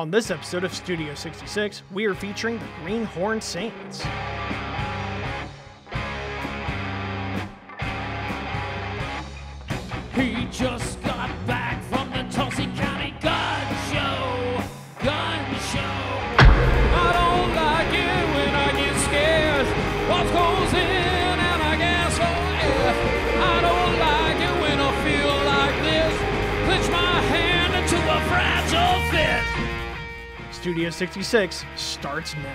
On this episode of Studio 66, we are featuring the Greenhorn Saints. He just Studio 66 starts now.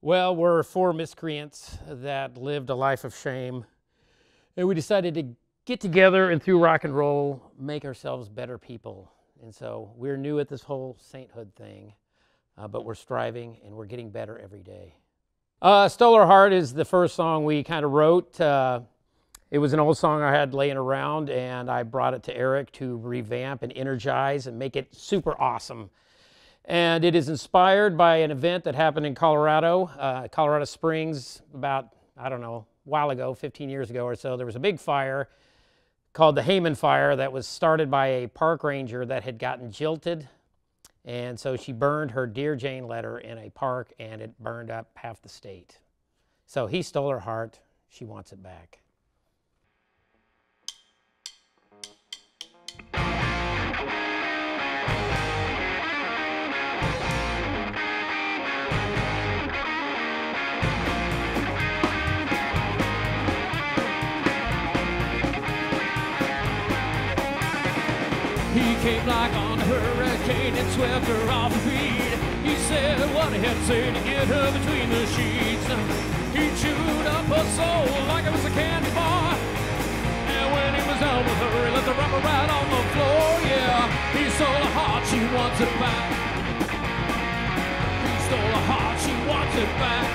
Well, we're four miscreants that lived a life of shame. And we decided to get together and through rock and roll, make ourselves better people. And so we're new at this whole sainthood thing, uh, but we're striving and we're getting better every day. Uh, Our Heart is the first song we kind of wrote. Uh, it was an old song I had laying around, and I brought it to Eric to revamp and energize and make it super awesome. And it is inspired by an event that happened in Colorado, uh, Colorado Springs, about, I don't know, a while ago, 15 years ago or so. There was a big fire called the Hayman Fire that was started by a park ranger that had gotten jilted. And so she burned her Dear Jane letter in a park and it burned up half the state. So he stole her heart. She wants it back. Swept her off her feet. He said what he had say to get her between the sheets. He chewed up her soul like it was a candy bar. And when he was done with her, he left the rubber right on the floor. Yeah, he stole her heart, she wants it back. He stole her heart, she wants it back.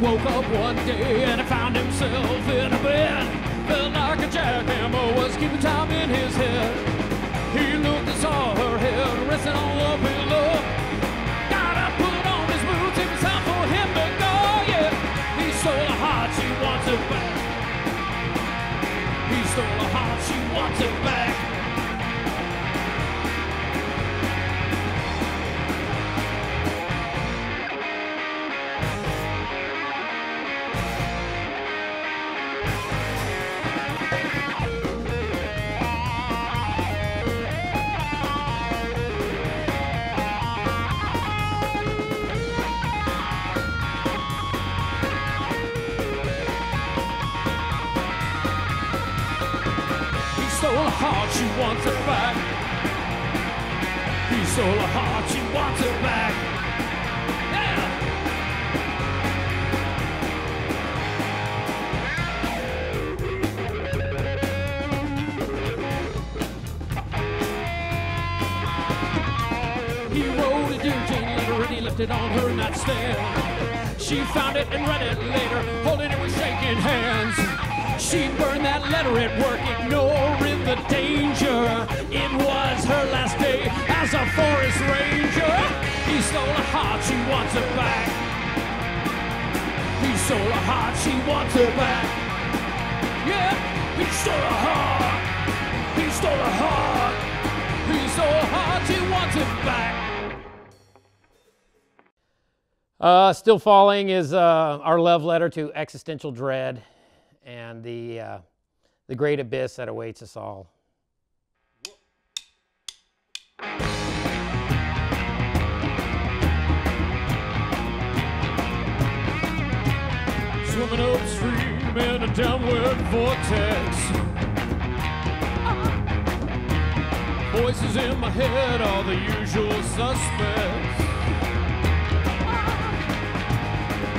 Woke up one day and he found himself in a bed. Felt like a jackhammer was keeping time in his head. He looked and saw her head resting on the pillow. Gotta put on his boots, it was time for him to go, yeah. He stole her heart, she wants it back. He stole her heart, she wants it back. Her heart, she wants it back. He stole her heart, she wants it back. Yeah. He wrote a Jane letter and he left it on her nightstand. She found it and read it later, holding it with shaking hands. She burned that letter at work, ignoring the danger. It was her last day as a forest ranger. He stole her heart, she wants it back. He stole her heart, she wants it back. Yeah, he stole her heart. He stole her heart. He stole her heart, she wants it back. Uh, Still Falling is uh, our love letter to existential dread and the, uh, the great abyss that awaits us all. Swimming upstream in a downward vortex. Voices in my head are the usual suspects.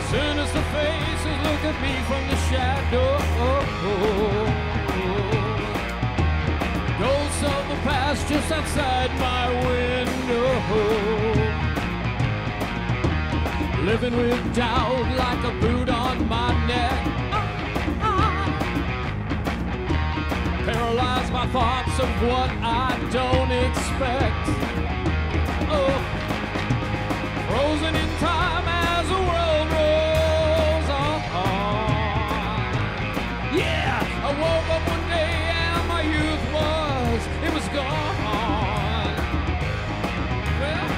Soon as the faces look at me from the shadow. Ghosts of the past just outside my window. Living with doubt like a boot on my neck. Paralyze my thoughts of what I don't expect. Oh. Frozen in time Well,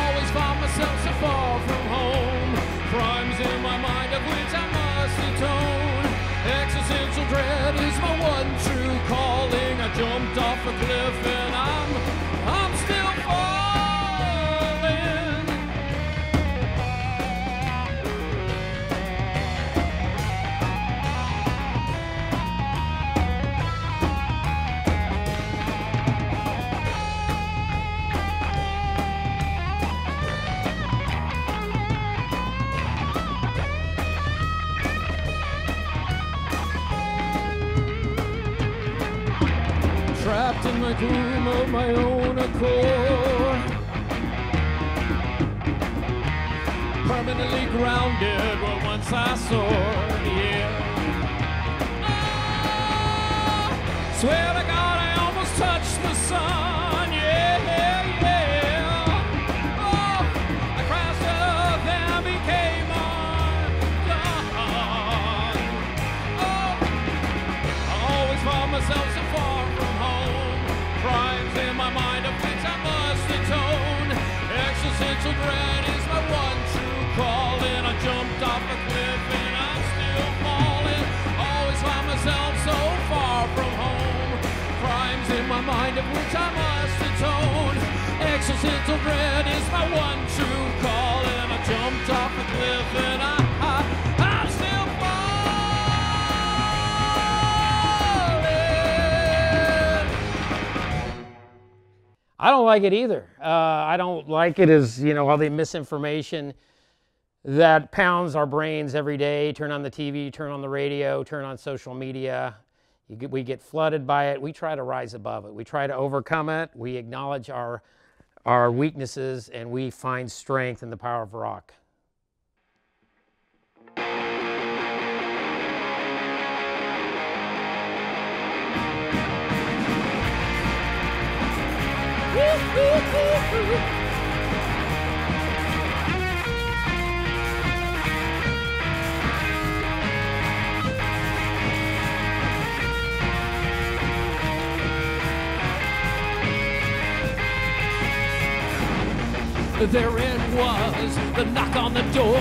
always found myself so far from home. Crimes in my mind of which I must atone. Existential dread is my one true calling. I jumped off a cliff accord. Permanently grounded where once I soared, yeah. Ah, swear to God, Existential dread is my one true calling. I jumped off a cliff and I'm still falling. Always find myself so far from home. Crimes in my mind of which I must atone. Existential dread is my one true calling. I jumped off a cliff I don't like it either. Uh, I don't like it as, you know, all the misinformation that pounds our brains every day. Turn on the TV, turn on the radio, turn on social media. Get, we get flooded by it. We try to rise above it. We try to overcome it. We acknowledge our, our weaknesses and we find strength in the power of rock. There it was, the knock on the door,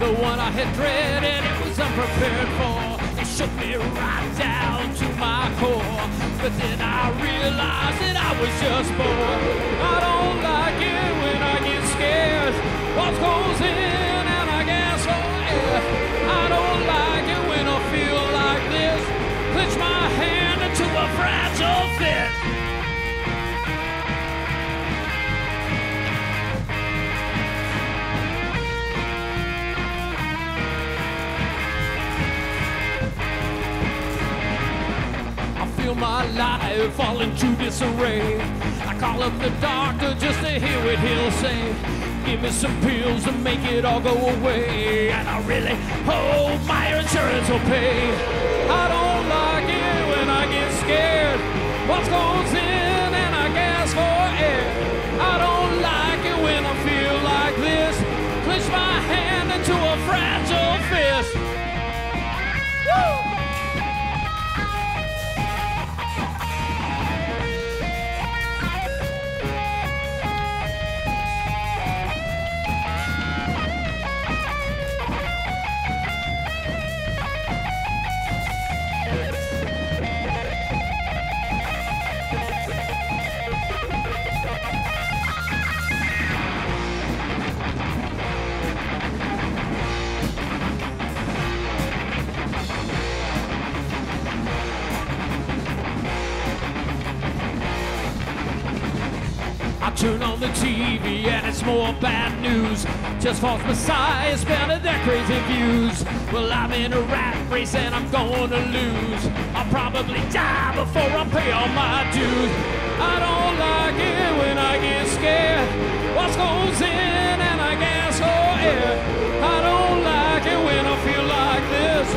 the one I had dreaded, it was unprepared for. It shook me right down to my core. But then I realized that I was just born. I don't like it when I get scared. What goes in life fall into disarray. I call up the doctor just to hear what he'll say. Give me some pills to make it all go away. And I really hope my insurance will pay. I don't like it when I get scared. What goes more bad news. Just false messiahs spouting their crazy views. Well, I'm in a rat race and I'm gonna lose. I'll probably die before I pay all my dues. I don't like it when I get scared. What goes in and I gas for air. I don't like it when I feel like this.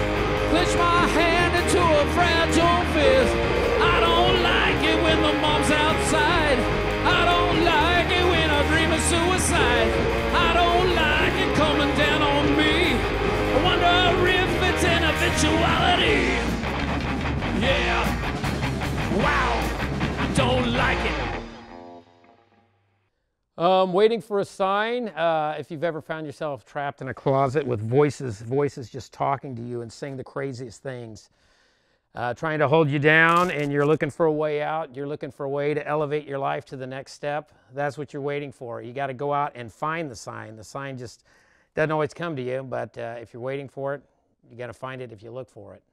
Clench my hand into a fragile fist. I don't like it when the mom's outside. Um, waiting for a sign. Uh, if you've ever found yourself trapped in a closet with voices, voices just talking to you and saying the craziest things, uh, trying to hold you down, and you're looking for a way out. You're looking for a way to elevate your life to the next step. That's what you're waiting for. You got to go out and find the sign. The sign just doesn't always come to you, but uh, if you're waiting for it, you got to find it if you look for it.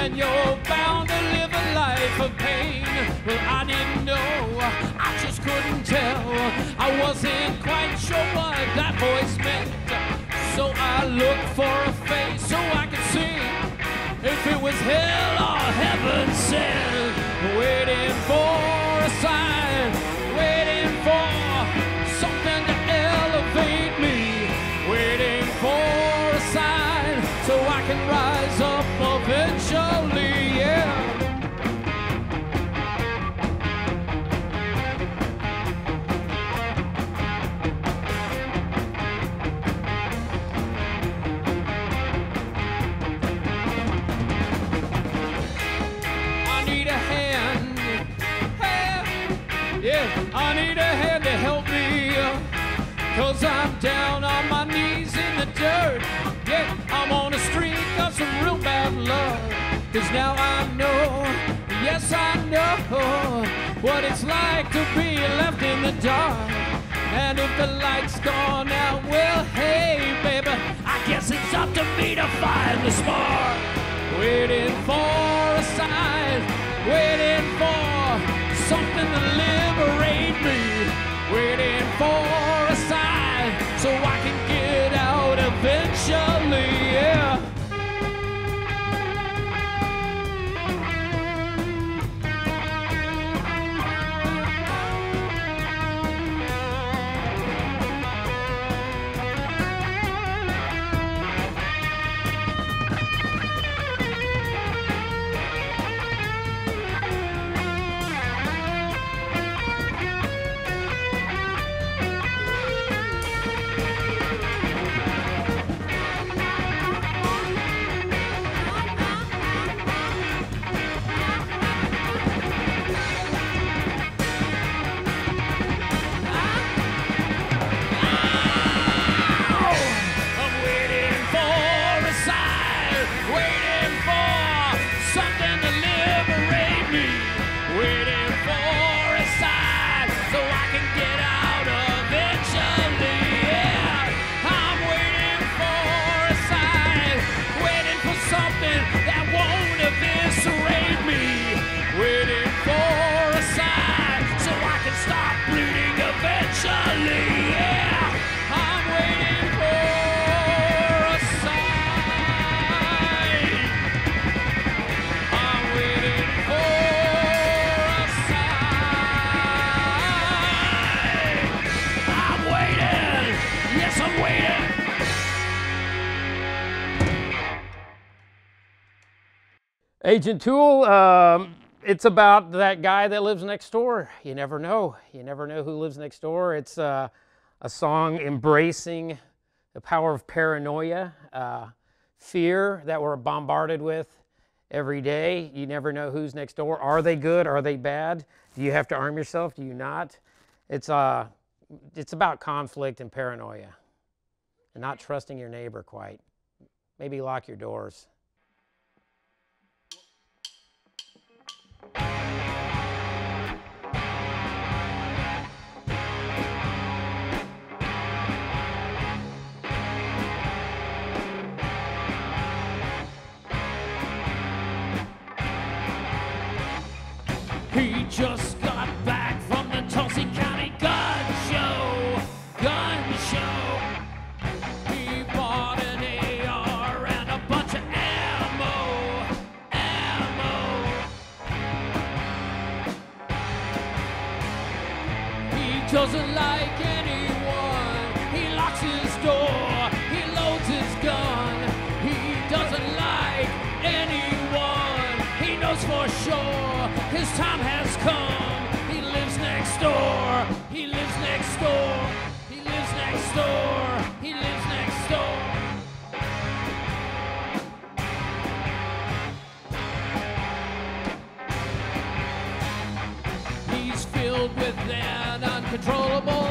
And you're bound to live a life of pain. Well, I didn't know, I just couldn't tell. I wasn't quite sure what that voice Cause I'm down on my knees in the dirt. Yeah, I'm on a streak of some real bad luck. Cause now I know, yes, I know what it's like to be left in the dark. And if the light's gone out, well, hey, baby, I guess it's up to me to find the spark. Waiting for a sign, waiting for something to liberate me. Waiting for Agent Tool, um, it's about that guy that lives next door. You never know. You never know who lives next door. It's uh, a song embracing the power of paranoia, uh, fear that we're bombarded with every day. You never know who's next door. Are they good? Are they bad? Do you have to arm yourself? Do you not? It's uh, it's about conflict and paranoia and not trusting your neighbor quite. Maybe lock your doors. He just got back door. He lives next door. He's filled with an uncontrollable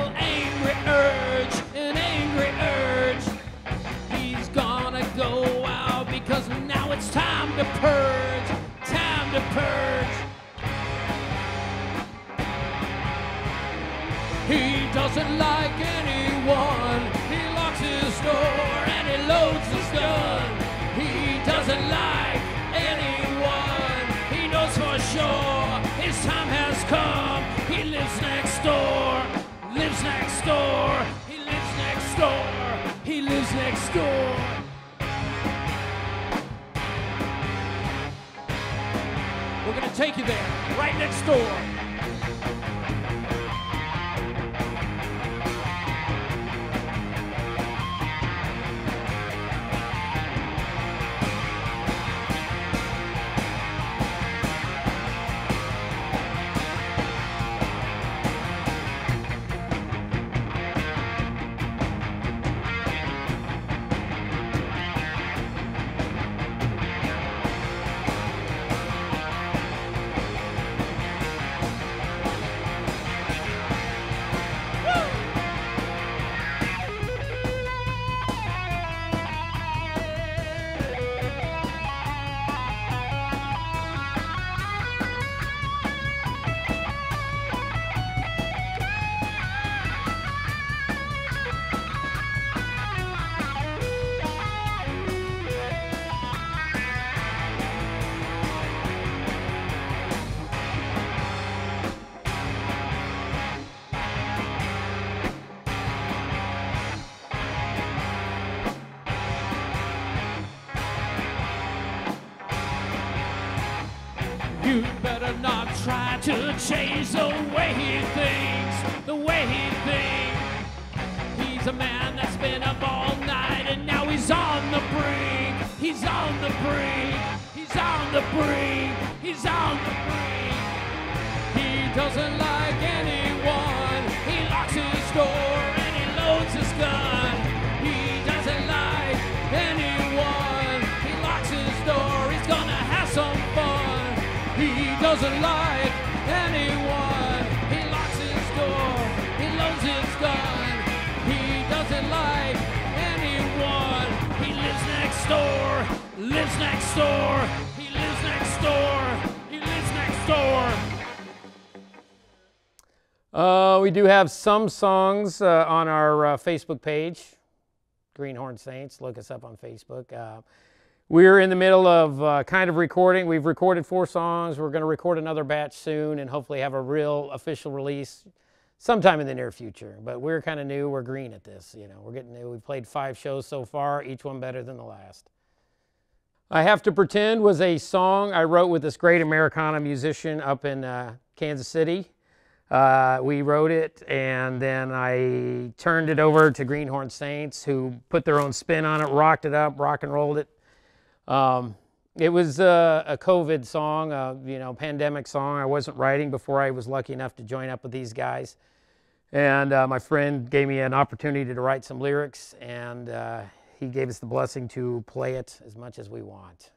next door. You better not try to change the way he thinks, the way he thinks. He's a man that's been up all night and now he's on the brink. He's on the brink. He's on the brink. He's on the brink. He doesn't like anyone. He locks his door doesn't like anyone. He locks his door. He loads his gun. He doesn't like anyone. He lives next door. Lives next door. He lives next door. He lives next door. Uh, we do have some songs uh, on our uh, Facebook page, Greenhorn Saints. Look us up on Facebook. We're in the middle of uh, kind of recording. We've recorded four songs. We're going to record another batch soon and hopefully have a real official release sometime in the near future. But we're kind of new. We're green at this. You know, we're getting new. We've played five shows so far, each one better than the last. I Have to Pretend was a song I wrote with this great Americana musician up in uh, Kansas City. Uh, we wrote it and then I turned it over to Greenhorn Saints who put their own spin on it, rocked it up, rock and rolled it. Um, it was uh, a COVID song, a you know, pandemic song. I wasn't writing before I was lucky enough to join up with these guys. And uh, my friend gave me an opportunity to write some lyrics, and uh, he gave us the blessing to play it as much as we want.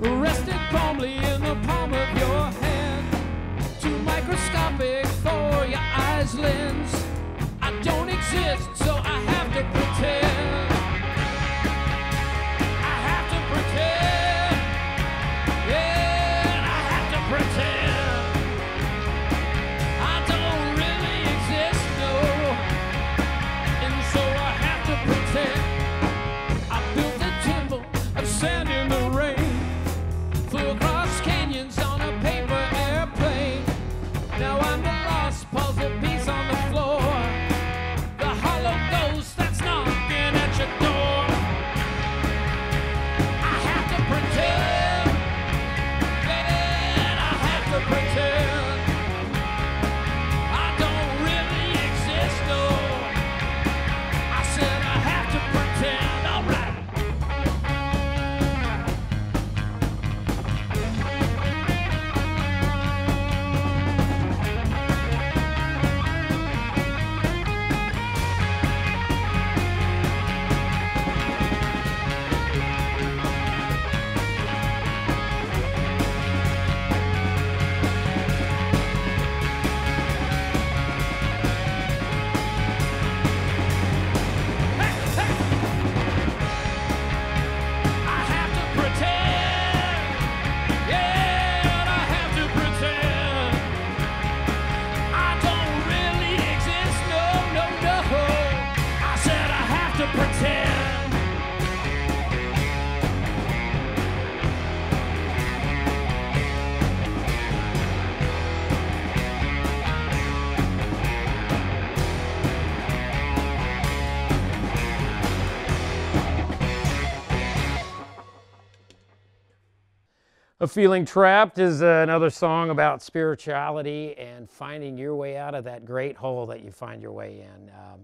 Rested calmly in the palm of your hand. Too microscopic for your eyes lens. I don't exist, so I have to pretend. Feeling Trapped is another song about spirituality and finding your way out of that great hole that you find your way in. Um,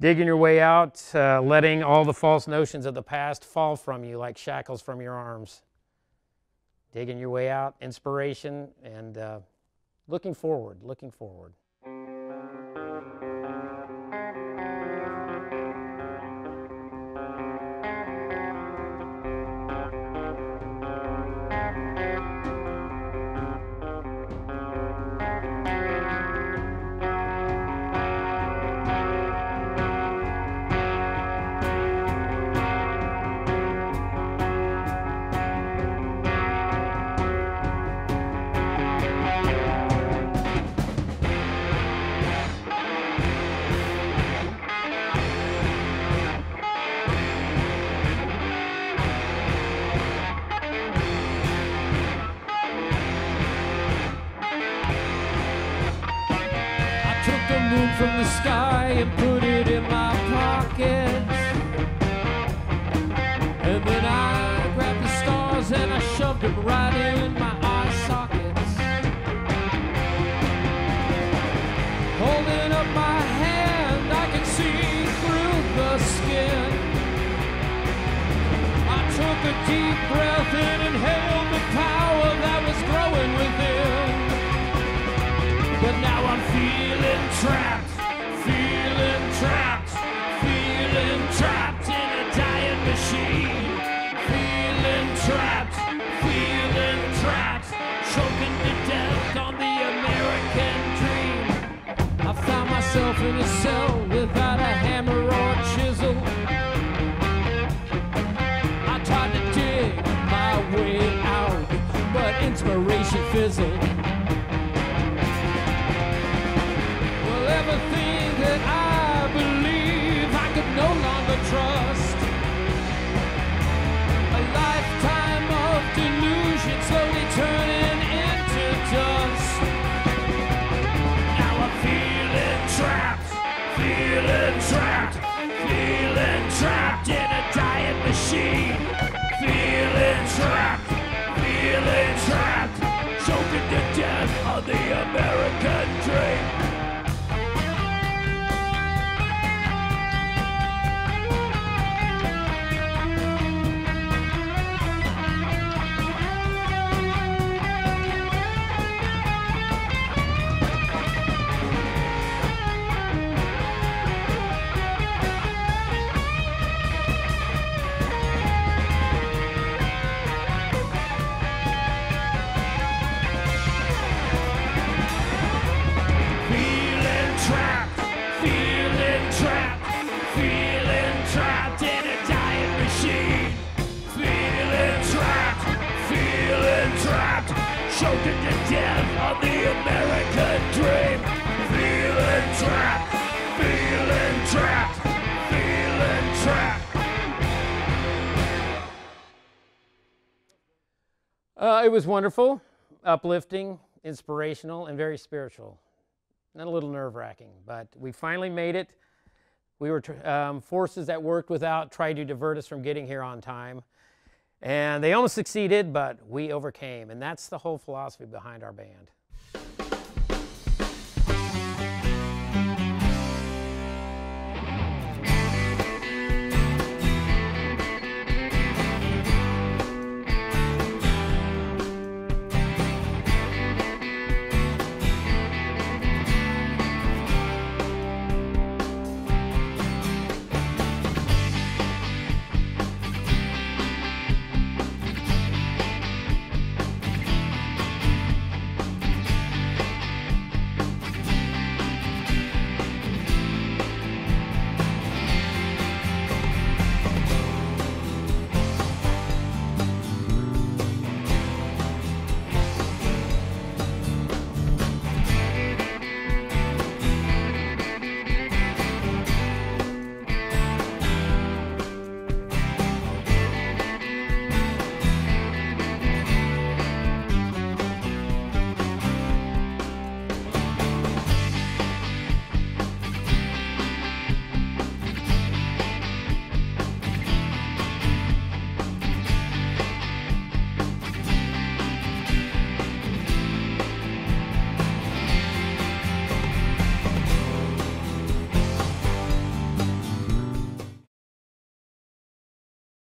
digging your way out, uh, letting all the false notions of the past fall from you like shackles from your arms. Digging your way out, inspiration, and uh, looking forward, looking forward. From the sky and put it in my pocket. And then I grabbed the stars and I shoved them right in my eye sockets. Holding up my hand, I can see through the skin. I took a deep breath and inhaled the power that was growing within. But now I'm feeling trapped, myself in Uh, it was wonderful, uplifting, inspirational, and very spiritual. And a little nerve wracking, but we finally made it. We were um, forces that worked without tried to divert us from getting here on time. And they almost succeeded, but we overcame. And that's the whole philosophy behind our band.